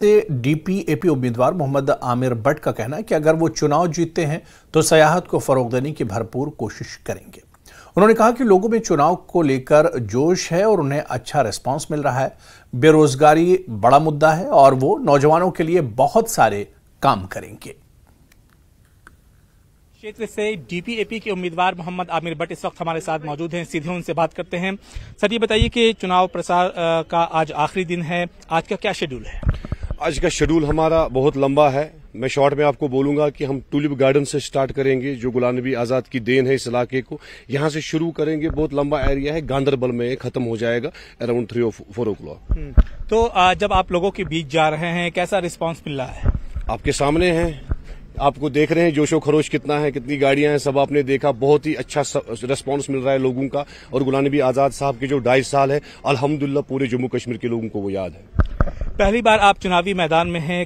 से डीपीएपी उम्मीदवार मोहम्मद आमिर भट्ट का कहना है कि अगर वो चुनाव जीतते हैं तो सयाहत को फरोग देने की भरपूर कोशिश करेंगे। उन्होंने कहा कि लोगों में चुनाव को लेकर जोश है और उन्हें अच्छा रिस्पांस मिल रहा है। बेरोजगारी बड़ा मुद्दा है और वो नौजवानों के लिए बहुत सारे काम करेंगे। क्षेत्र से डीपीएपी के उम्मीदवार मोहम्मद आमिर भट्ट इस वक्त हमारे साथ मौजूद हैं। सीधे उनसे बात करते हैं। सर, ये बताइए कि चुनाव प्रसार का आज आखिरी दिन है। आज का क्या शेड्यूल है? आज का शेड्यूल हमारा बहुत लंबा है। मैं शॉर्ट में आपको बोलूँगा कि हम टूलिप गार्डन से स्टार्ट करेंगे जो गुलाम नबी आज़ाद की देन है इस इलाके को। यहाँ से शुरू करेंगे बहुत लंबा एरिया है। गांधरबल में खत्म हो जाएगा around three four o'clock तो जब आप लोगों के बीच जा रहे हैं कैसा रिस्पॉन्स मिल रहा है? आपके सामने है। आपको देख रहे हैं जोशो खरोश कितना है कितनी गाड़ियाँ हैं सब आपने देखा। बहुत ही अच्छा रिस्पांस मिल रहा है लोगों का। और गुलाम नबी आज़ाद साहब के जो ढाई साल है अल्हम्दुलिल्लाह पूरे जम्मू कश्मीर के लोगों को वो याद है। पहली बार आप चुनावी मैदान में हैं।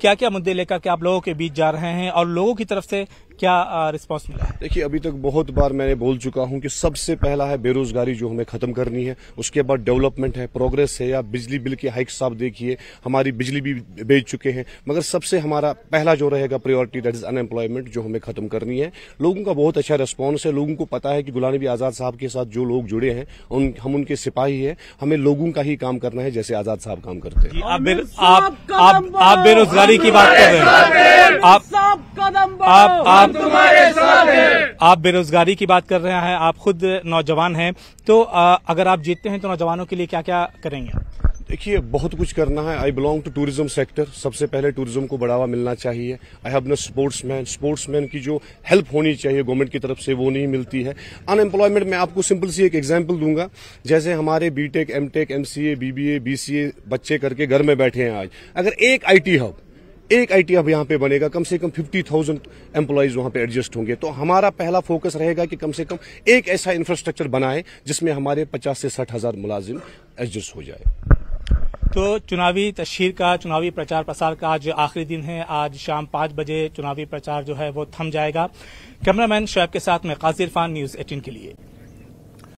क्या क्या मुद्दे लेकर के आप लोगों के बीच जा रहे हैं और लोगों की तरफ़ से क्या रिस्पांस मिला? है देखिए अभी तक बहुत बार मैंने बोल चुका हूँ कि सबसे पहला है बेरोजगारी जो हमें खत्म करनी है। उसके बाद डेवलपमेंट है प्रोग्रेस है। या बिजली बिल के हाइक साहब देखिए हमारी बिजली भी बेच चुके हैं। मगर सबसे हमारा पहला जो रहेगा प्रायोरिटी दैट इज़ अनएम्प्लॉयमेंट जो हमें खत्म करनी है। लोगों का बहुत अच्छा रिस्पॉन्स है। लोगों को पता है कि गुलाम नबी आज़ाद साहब के साथ जो लोग जुड़े हैं उन, हम उनके सिपाही है। हमें लोगों का ही काम करना है जैसे आज़ाद साहब काम करते हैं। आप बेरोजगारी की बात कर रहे हैं। आप आप आप तुम्हारे साथ हैं। आप बेरोजगारी की बात कर रहे हैं आप खुद नौजवान हैं। तो आ, अगर आप जीतते हैं तो नौजवानों के लिए क्या क्या करेंगे? देखिए बहुत कुछ करना है। I belong to tourism sector सबसे पहले टूरिज़्म को बढ़ावा मिलना चाहिए। I have an sportsman sportsman की जो हेल्प होनी चाहिए गवर्नमेंट की तरफ़ से वो नहीं मिलती है। अनएम्प्लॉयमेंट में आपको सिंपल सी एक एग्जांपल दूँगा। जैसे हमारे BTech MTech MCA BBA BCA बच्चे करके घर में बैठे हैं आज। अगर एक आईटी हब एक आईटी हब यहाँ पे बनेगा, कम से कम फिफ्टी थाउज़ेंड एम्प्लॉयज़ वहाँ पे एडजस्ट होंगे। तो हमारा पहला फोकस रहेगा कि कम से कम एक ऐसा इंफ्रास्ट्रक्चर बनाए जिसमें हमारे पचास से साठ हज़ार मुलाजिम एडजस्ट हो जाए। तो चुनावी तशहर का, चुनावी प्रचार प्रसार का आज आखिरी दिन है। आज शाम पाँच बजे चुनावी प्रचार जो है वो थम जाएगा। कैमरामैन शोएब के साथ मैं काजिर खान, न्यूज़ एटीन के लिए।